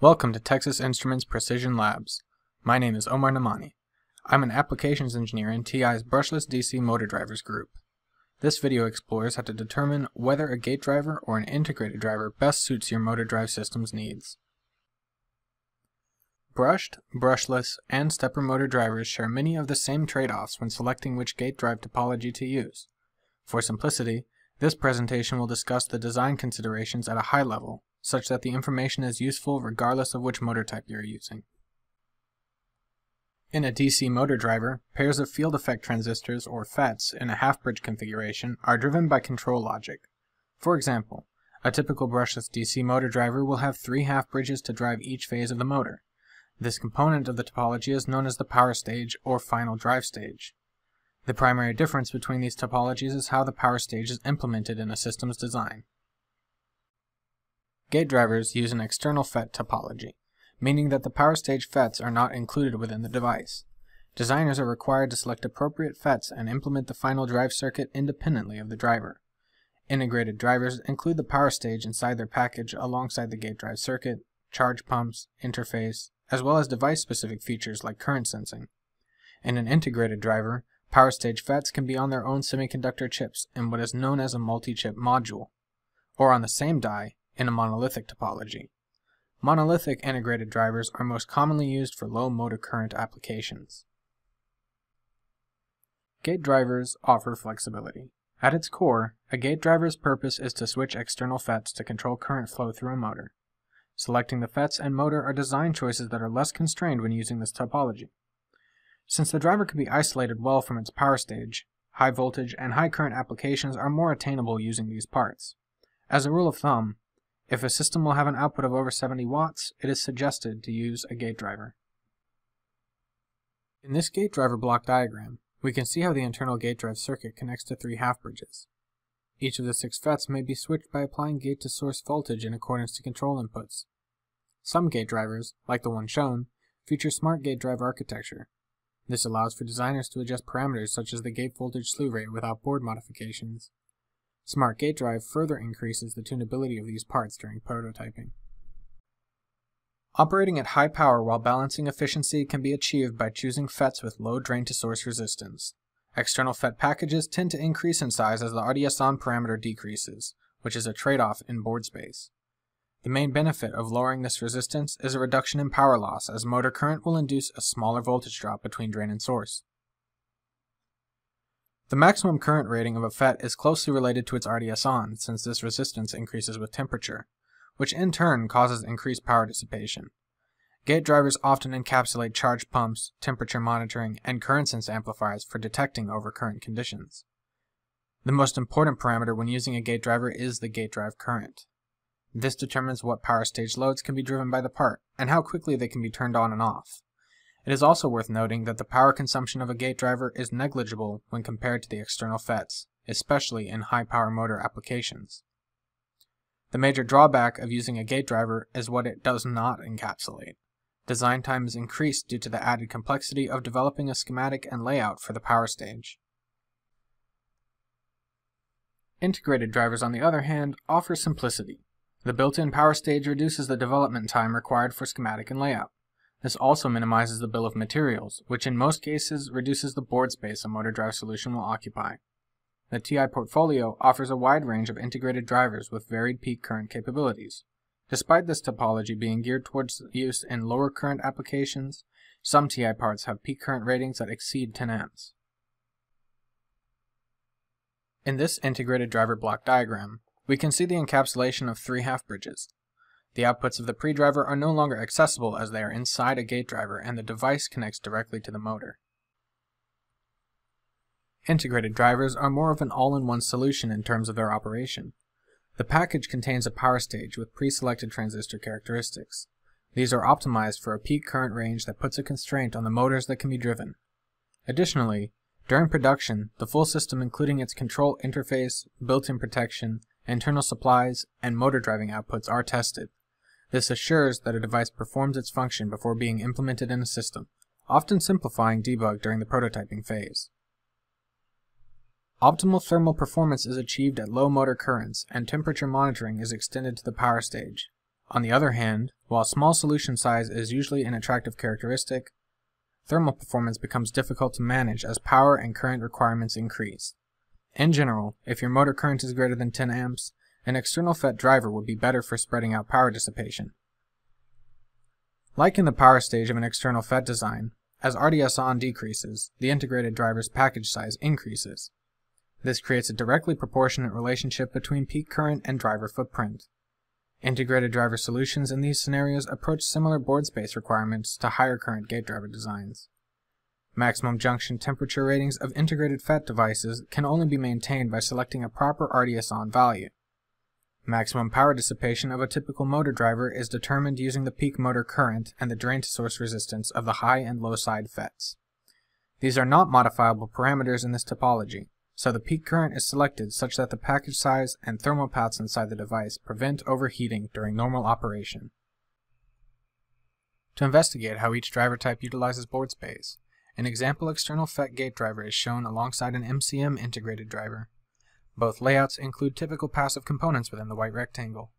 Welcome to Texas Instruments Precision Labs. My name is Omar Namani. I'm an applications engineer in TI's brushless DC motor drivers group. This video explores how to determine whether a gate driver or an integrated driver best suits your motor drive system's needs. Brushed, brushless, and stepper motor drivers share many of the same trade-offs when selecting which gate drive topology to use. For simplicity, this presentation will discuss the design considerations at a high level, such that the information is useful regardless of which motor type you are using. In a DC motor driver, pairs of field effect transistors, or FETs, in a half-bridge configuration are driven by control logic. For example, a typical brushless DC motor driver will have three half-bridges to drive each phase of the motor. This component of the topology is known as the power stage or final drive stage. The primary difference between these topologies is how the power stage is implemented in a system's design. Gate drivers use an external FET topology, meaning that the power stage FETs are not included within the device. Designers are required to select appropriate FETs and implement the final drive circuit independently of the driver. Integrated drivers include the power stage inside their package alongside the gate drive circuit, charge pumps, interface, as well as device-specific features like current sensing. In an integrated driver, power stage FETs can be on their own semiconductor chips in what is known as a multi-chip module, or on the same die in a monolithic topology. Monolithic integrated drivers are most commonly used for low motor current applications. Gate drivers offer flexibility. At its core, a gate driver's purpose is to switch external FETs to control current flow through a motor. Selecting the FETs and motor are design choices that are less constrained when using this topology. Since the driver can be isolated well from its power stage, high voltage and high current applications are more attainable using these parts. As a rule of thumb, if a system will have an output of over 70 watts, it is suggested to use a gate driver. In this gate driver block diagram, we can see how the internal gate drive circuit connects to three half bridges. Each of the six FETs may be switched by applying gate to source voltage in accordance to control inputs. Some gate drivers, like the one shown, feature smart gate drive architecture. This allows for designers to adjust parameters such as the gate voltage slew rate without board modifications. Smart Gate Drive further increases the tunability of these parts during prototyping. Operating at high power while balancing efficiency can be achieved by choosing FETs with low drain-to-source resistance. External FET packages tend to increase in size as the RDS-on parameter decreases, which is a trade-off in board space. The main benefit of lowering this resistance is a reduction in power loss as motor current will induce a smaller voltage drop between drain and source. The maximum current rating of a FET is closely related to its RDS-on since this resistance increases with temperature, which in turn causes increased power dissipation. Gate drivers often encapsulate charge pumps, temperature monitoring, and current sense amplifiers for detecting overcurrent conditions. The most important parameter when using a gate driver is the gate drive current. This determines what power stage loads can be driven by the part, and how quickly they can be turned on and off. It is also worth noting that the power consumption of a gate driver is negligible when compared to the external FETs, especially in high power motor applications. The major drawback of using a gate driver is what it does not encapsulate. Design time is increased due to the added complexity of developing a schematic and layout for the power stage. Integrated drivers, on the other hand, offer simplicity. The built-in power stage reduces the development time required for schematic and layout. This also minimizes the bill of materials, which in most cases reduces the board space a motor drive solution will occupy. The TI portfolio offers a wide range of integrated drivers with varied peak current capabilities. Despite this topology being geared towards use in lower current applications, some TI parts have peak current ratings that exceed 10 amps. In this integrated driver block diagram, we can see the encapsulation of three half bridges, the outputs of the pre-driver are no longer accessible as they are inside a gate driver and the device connects directly to the motor. Integrated drivers are more of an all-in-one solution in terms of their operation. The package contains a power stage with pre-selected transistor characteristics. These are optimized for a peak current range that puts a constraint on the motors that can be driven. Additionally, during production, the full system including its control interface, built-in protection, internal supplies, and motor driving outputs are tested. This assures that a device performs its function before being implemented in a system, often simplifying debug during the prototyping phase. Optimal thermal performance is achieved at low motor currents, and temperature monitoring is extended to the power stage. On the other hand, while small solution size is usually an attractive characteristic, thermal performance becomes difficult to manage as power and current requirements increase. In general, if your motor current is greater than 10 amps, an external FET driver would be better for spreading out power dissipation. Like in the power stage of an external FET design, as RDS-on decreases, the integrated driver's package size increases. This creates a directly proportionate relationship between peak current and driver footprint. Integrated driver solutions in these scenarios approach similar board space requirements to higher current gate driver designs. Maximum junction temperature ratings of integrated FET devices can only be maintained by selecting a proper RDS-on value. Maximum power dissipation of a typical motor driver is determined using the peak motor current and the drain to source resistance of the high and low side FETs. These are not modifiable parameters in this topology, so the peak current is selected such that the package size and thermal paths inside the device prevent overheating during normal operation. To investigate how each driver type utilizes board space, an example external FET gate driver is shown alongside an MCM integrated driver. Both layouts include typical passive components within the white rectangle.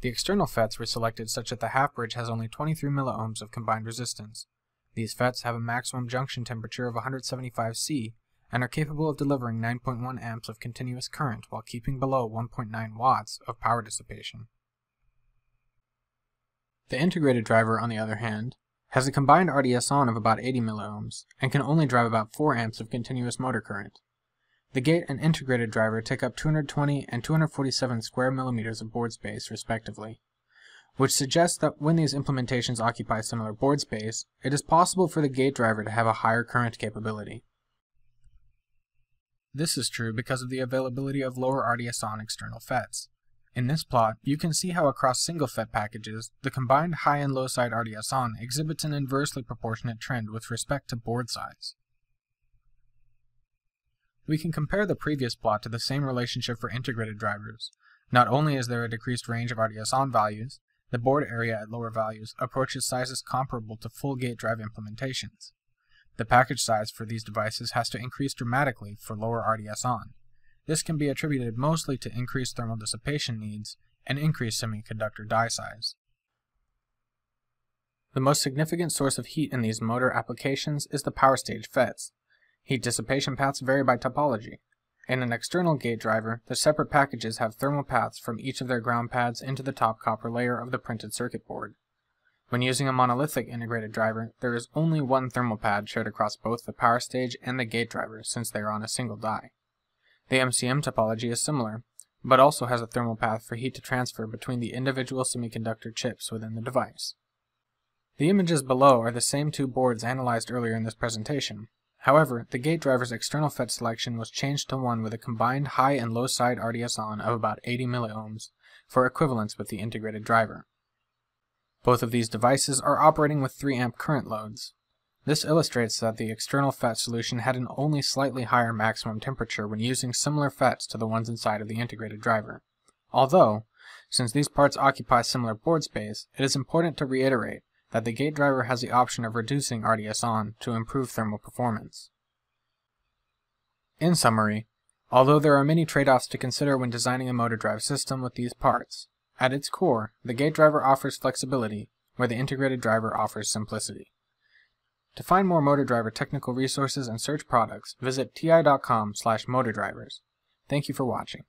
The external FETs were selected such that the half bridge has only 23 milliohms of combined resistance. These FETs have a maximum junction temperature of 175 C and are capable of delivering 9.1 amps of continuous current while keeping below 1.9 watts of power dissipation. The integrated driver, on the other hand, has a combined RDS-on of about 80 milliohms and can only drive about 4 amps of continuous motor current. The gate and integrated driver take up 220 and 247 square millimeters of board space, respectively, which suggests that when these implementations occupy similar board space, it is possible for the gate driver to have a higher current capability. This is true because of the availability of lower RDS-on external FETs. In this plot, you can see how across single FET packages, the combined high and low side RDS-on exhibits an inversely proportionate trend with respect to board size. We can compare the previous plot to the same relationship for integrated drivers. Not only is there a decreased range of RDS-on values, the board area at lower values approaches sizes comparable to full gate drive implementations. The package size for these devices has to increase dramatically for lower RDS-on. This can be attributed mostly to increased thermal dissipation needs and increased semiconductor die size. The most significant source of heat in these motor applications is the power stage FETs. Heat dissipation paths vary by topology. In an external gate driver, the separate packages have thermal paths from each of their ground pads into the top copper layer of the printed circuit board. When using a monolithic integrated driver, there is only one thermal pad shared across both the power stage and the gate driver since they are on a single die. The MCM topology is similar, but also has a thermal path for heat to transfer between the individual semiconductor chips within the device. The images below are the same two boards analyzed earlier in this presentation. However, the gate driver's external FET selection was changed to one with a combined high and low side RDS-on of about 80 milliohms for equivalence with the integrated driver. Both of these devices are operating with 3 amp current loads. This illustrates that the external FET solution had an only slightly higher maximum temperature when using similar FETs to the ones inside of the integrated driver. Although, since these parts occupy similar board space, it is important to reiterate that the gate driver has the option of reducing RDS-on to improve thermal performance. In summary, although there are many trade-offs to consider when designing a motor drive system with these parts, at its core, the gate driver offers flexibility, where the integrated driver offers simplicity. To find more motor driver technical resources and search products, visit ti.com/motordrivers. Thank you for watching.